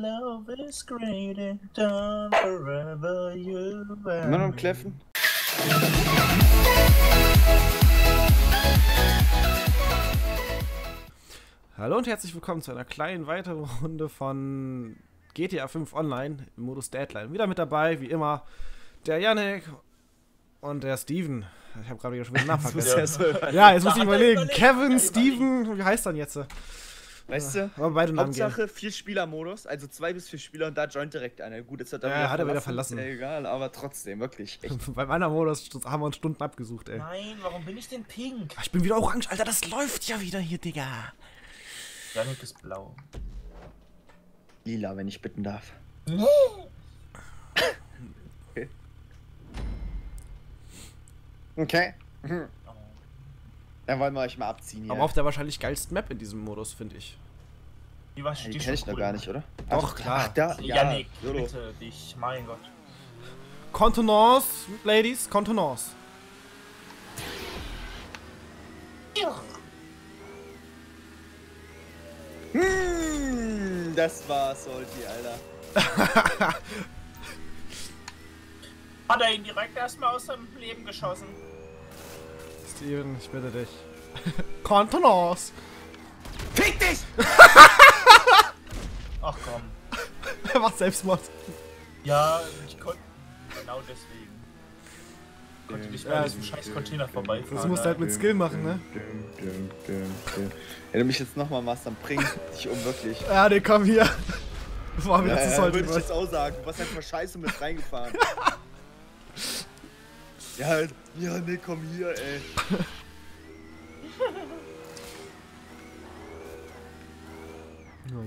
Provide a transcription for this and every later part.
love is great and done forever you Immer noch am Kläffen? Hallo und herzlich willkommen zu einer kleinen weiteren Runde von GTA 5 Online im Modus Deadline. Wieder mit dabei, wie immer, der Yannick und der Steven. Ich habe gerade wieder schon wieder Namen vergessen. Ja, jetzt muss ich überlegen. Kevin, Steven, wie heißt dann jetzt? Weißt du? Aber beide Namen gehen. Hauptsache vier Spieler-Modus, also zwei bis vier Spieler und da joint direkt einer. Gut, jetzt hat er, Ja, hat er wieder verlassen. Ist ja egal, aber trotzdem, wirklich. Echt. Bei meiner Modus haben wir uns Stunden abgesucht, ey. Nein, warum bin ich denn pink? Ach, Ich bin wieder orange, Alter, das läuft ja wieder hier, Digga. Janik ist blau. Lila, wenn ich bitten darf. Okay. Mhm. Dann wollen wir euch mal abziehen hier. Aber auf der wahrscheinlich geilsten Map in diesem Modus, finde ich. Die war die kenne ich noch gar nicht, oder? Doch, klar. Ach, da, ja, Janik, YOLO. bitte dich, mein Gott. Contenance, Ladies, Contenance. Hm, das war Salty, Alter. Hat er ihn direkt erstmal aus dem Leben geschossen? Steven, ich bitte dich. Contenance. Fick dich! Ach komm. Er macht Selbstmord. Ja, ich konnte. Genau deswegen. Konnte nicht mehr Ja, an diesem scheiß Container vorbeifahren. Das musst du halt mit Skill machen, ne? Wenn du mich jetzt nochmal machst, dann bring ich dich um, wirklich. Ja, nee, komm hier. Das war mir Ja, letztes ja, heute würde ich was. jetzt auch sagen. Du warst einfach scheiße mit reingefahren. Ja, halt. Ja, nee, komm hier, ey.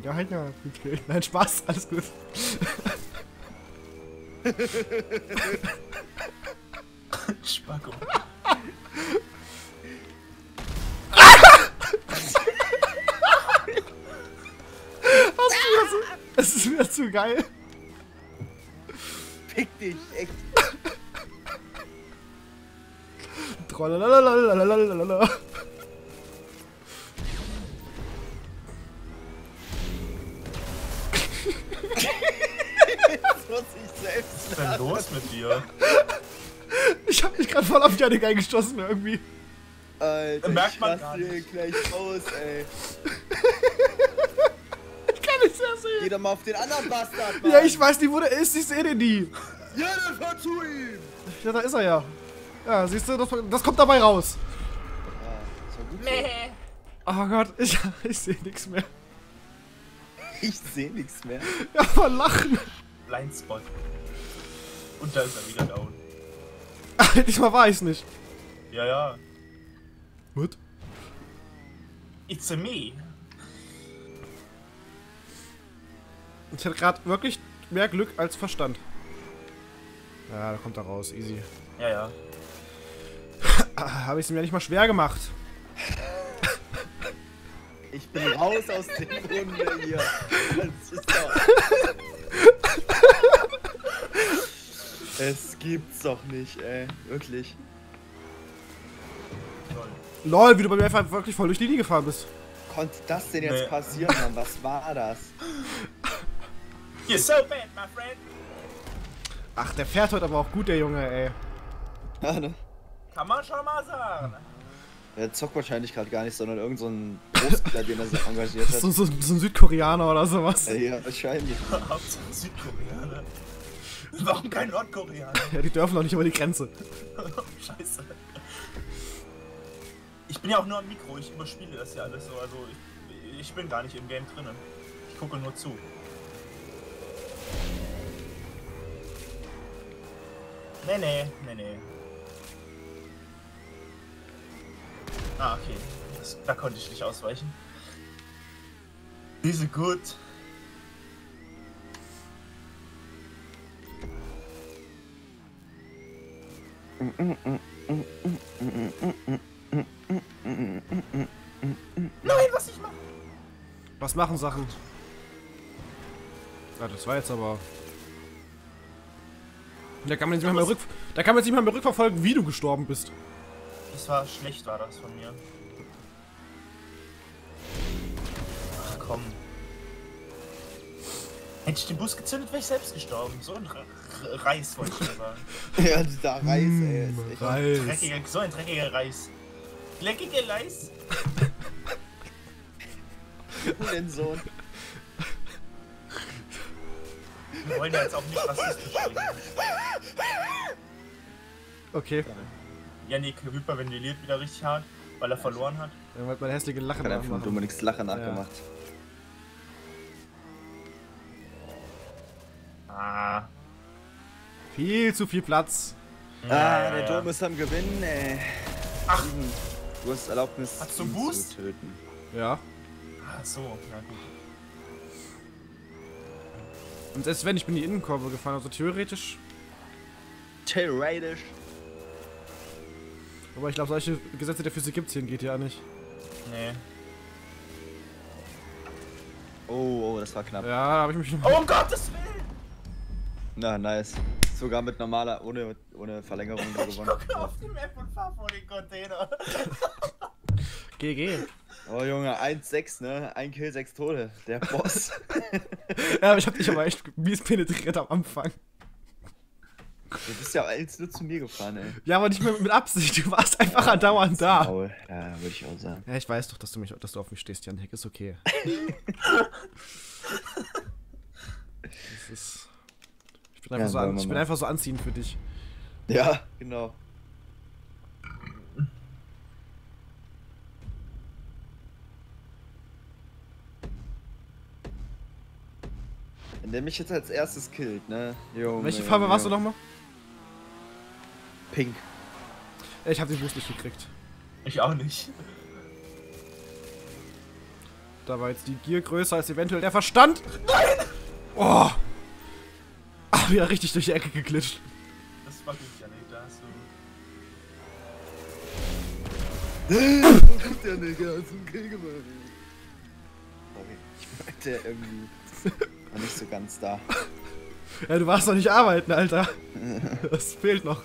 Ja, halt ja. Okay. Nein, Spaß, alles gut. Spacko. Das ist wieder zu, das ist wieder zu geil. Fick dich, echt. Trollalalalalalalala. Das muss ich selbst Was ist denn los mit dir? Ich hab mich gerade voll auf Janik eingestossen irgendwie. Alter, Merkt ich man raste gar hier nicht. gleich aus, ey. Ich kann nichts mehr sehen. Geh doch mal auf den anderen Bastard, Mann. Ja, ich weiß nicht, wo der ist. Ich sehe den nie. Ja, dann fahr zu ihm. Ja, da ist er ja. Ja, siehst du, das, das kommt dabei raus. Meh. Oh Gott, ich, ich sehe nichts mehr. Ich seh nichts mehr. Ja, voll lachen. Blindspot. Und da ist er wieder down. Diesmal war ich's nicht. Ja, ja. What? It's a me. Ich hatte gerade wirklich mehr Glück als Verstand. Ja, da kommt er raus, easy. Ja, ja. Ah, Habe ich es mir nicht mal schwer gemacht. Ich bin raus aus dem Runde hier. Das ist doch... Es gibt's doch nicht, ey. Wirklich. Toll. Lol, wie du bei mir einfach wirklich voll durch die Linie gefahren bist. Konnte das denn jetzt Nee. passieren, Mann? Was war das? You're so bad, my friend. Ach, der fährt heute aber auch gut, der Junge, ey. Ja, ne? Kann man schon mal sagen. Der zockt wahrscheinlich gerade gar nicht, sondern irgend so ein Großspieler, den er sich engagiert hat. So, so, so ein Südkoreaner oder sowas. Ey, ja, wahrscheinlich. Hauptsache Südkoreaner. Warum kein Nordkoreaner? Ja, die dürfen doch nicht über die Grenze. Scheiße. Ich bin ja auch nur am Mikro, ich überspiele das ja alles so. Also ich, ich bin gar nicht im Game drinnen. Ich gucke nur zu. Nee, nee, nee, nee. Ah, okay. Das, da konnte ich nicht ausweichen. Diese gut. Nein, was ich mache? Was machen Sachen? Ja, das war jetzt aber. Da kann man jetzt nicht mehr, rück, da kann man jetzt nicht mal mehr rückverfolgen, wie du gestorben bist. Das war schlecht, war das von mir. Ach komm. Hätte ich den Bus gezündet, wäre ich selbst gestorben. So ein Re Re Reis, wollte ich mal sagen. Ja, da Reis, ey. Ist echt Reis. Dreckiger, so ein dreckiger Reis. Leckige Reis. Hurensohn. Wir wollen ja jetzt auch nicht rassistisch reden. Okay. Yannick hyperventiliert wieder richtig hart, weil er verloren hat. Er wollte meine hässliche Lache Hat einfach nachmachen. Dominiks Lache nachgemacht. Ah. Viel zu viel Platz. Ah, Ja, der ja, Dom ist am Gewinnen, ey. Ach. Du hast Erlaubnis, Hast du Boost? zu töten. Ja. Ah, so, na gut. Und selbst wenn, ich bin die Innenkurve gefahren, also theoretisch. Theoretisch. Aber ich glaube, solche Gesetze der Physik gibt es hier in GTA nicht. Nee. Oh, oh, das war knapp. Ja, da habe ich mich. Oh, um Gottes Willen! Na, nice. Sogar mit normaler, ohne, ohne Verlängerung Ich gewonnen. gucke auf die Map und fahr vor den Container. GG. Oh Junge, 1-6, ne? Ein Kill, 6 Tode. Der Boss. Ja, aber ich habe dich aber echt mies penetriert am Anfang. Du bist ja eins nur zu mir gefahren, ey. Ja, aber nicht mehr mit Absicht. Du warst einfach andauernd da. Maul. Ja, würde ich auch sagen. Ja, ich weiß doch, dass du, mich, dass du auf mich stehst, Janik. Ist okay. das ist. Ich bin, einfach, Ja, so an, ich bin einfach so anziehend für dich. Ja, genau. Wenn der mich jetzt als erstes killt, ne? Junge, Welche Farbe warst du nochmal? Pink. Ich habe den Boost nicht gekriegt. Ich auch nicht. Da war jetzt die Gier größer als eventuell der Verstand. Nein! Oh! Ach, wieder richtig durch die Ecke geglitscht. Das war gut, Yannick, da hast du. Kommt der Nigger? Hast du einen Kill gemacht? Sorry, ich meinte irgendwie. War nicht so ganz da. Ja, du warst noch nicht arbeiten, Alter. Das fehlt noch.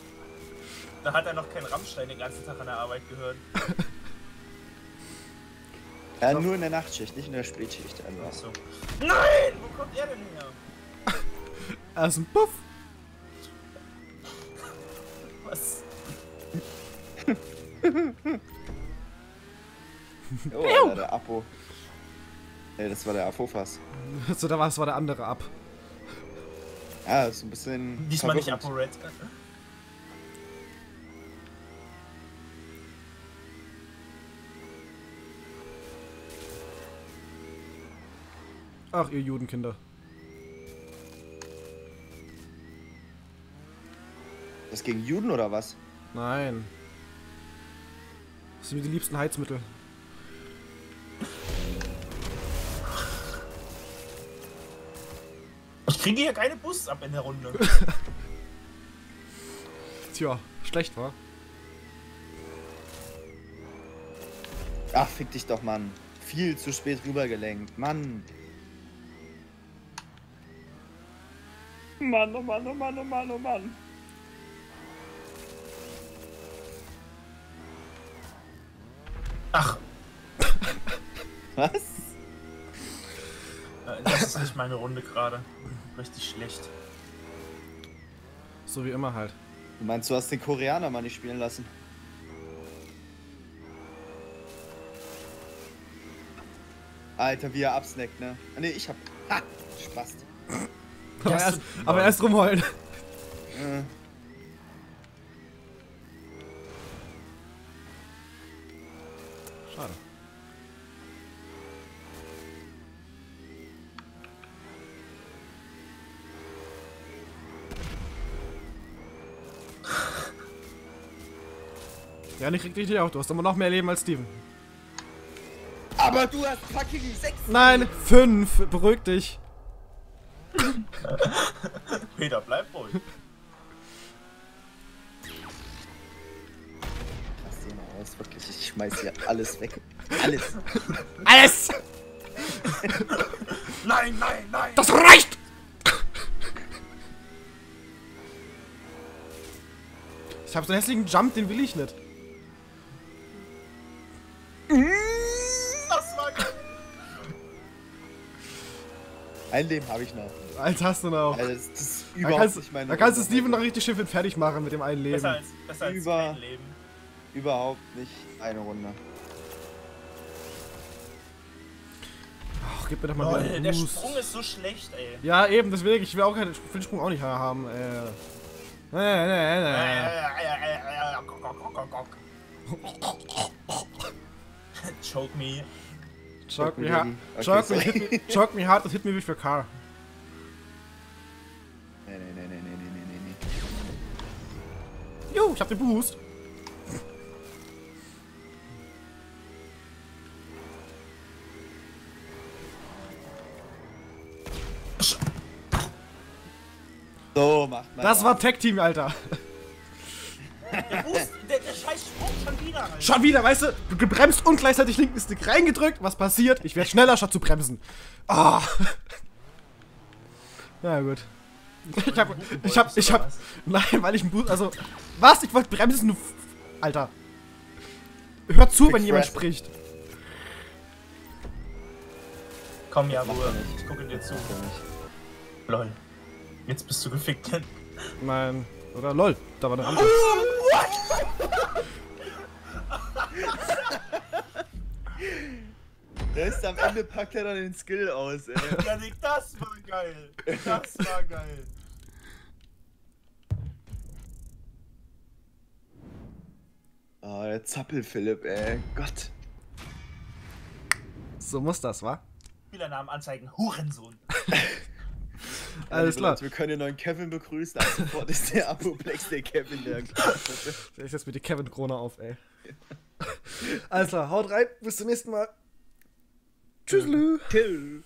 Da hat er noch keinen Rammstein den ganzen Tag an der Arbeit gehört. Ja, nur in der Nachtschicht, nicht in der Spätschicht einfach. So. Nein! Wo kommt er denn her? Er ist ein Puff. Was? Oh, Alter, der Apo. Ey, das war der Afofas. So, da war es war der andere ab. Ja, ist ein bisschen. Diesmal nicht verwirrend. ApoRed. Ach, ihr Judenkinder. Das gegen Juden oder was? Nein. Das sind die liebsten Heizmittel. Ich kriege hier keine Bus ab in der Runde. Tja, schlecht war. Ach, fick dich doch, Mann. Viel zu spät rübergelenkt. Mann. Mann, oh Mann, oh Mann, oh Mann, oh Mann. Ach, Was? äh, das ist nicht meine Runde gerade. Richtig schlecht. So wie immer halt. Du meinst, du hast den Koreaner mal nicht spielen lassen? Alter, wie er absnackt, ne? Ah, ne, ich hab. Ha! Spaß. Aber, Ja, erst, aber erst rumheulen. Schade. Ja, nicht krieg dich auch. Du hast immer noch mehr Leben als Steven. Aber du hast fucking sechs. Nein, fünf. Beruhig dich. Peter, bleib ruhig. Den mal aus, wirklich. Ich schmeiß hier alles weg. Alles. Alles! Nein, nein, nein! Das reicht! Ich hab so einen hässlichen Jump, den will ich nicht. Ein Leben habe ich noch. Eins hast du noch. Also das, ist Da überhaupt kannst, nicht meine da kannst du Steven noch richtig schön fertig machen mit dem einen Leben. Besser als, besser als Über- kein Leben. Überhaupt nicht eine Runde. Ach, gib mir doch mal Lol, einen der Boost. Sprung ist so schlecht, ey. Ja, eben, deswegen, ich will auch keinen will den Sprung auch nicht haben. Äh. Nee, nee, nee. Choke me. Choke me hard. Okay, Choke me, hit me, choke me hard and hit me with your car. Nee, nee, nee, nee, nee, nee, nee, nee. Jo, ich hab den Boost. So macht man Das war Tech Team, Alter. Der Boost, der, der scheiß Sprung schon wieder, Alter. Schon wieder, weißt du, du gebremst und gleichzeitig linken Stick reingedrückt. Was passiert? Ich werde schneller statt zu bremsen. Ah. Ja, gut. Ich hab, ich hab, ich hab, nein, weil ich einen Boost, also, was? Ich wollte bremsen, du, F- Alter. Hör zu, wenn jemand spricht. Komm, ja, Ruhe. Ich gucke dir zu. Lol. Jetzt bist du gefickt. Nein, oder lol, da war eine Ampel. Der ist am Ende packt er dann den Skill aus, ey. Janik, das war geil. Das war geil. Oh, der Zappel-Philipp, ey. Gott. So muss das, wa? Spielernamen anzeigen. Hurensohn. Alles klar. Wir können den neuen Kevin begrüßen. Ab sofort ist der Apoplex der Kevin, der Ich setz mir die Kevin-Krone auf, ey. Alles klar, haut rein, bis zum nächsten Mal. Twizzler. Two.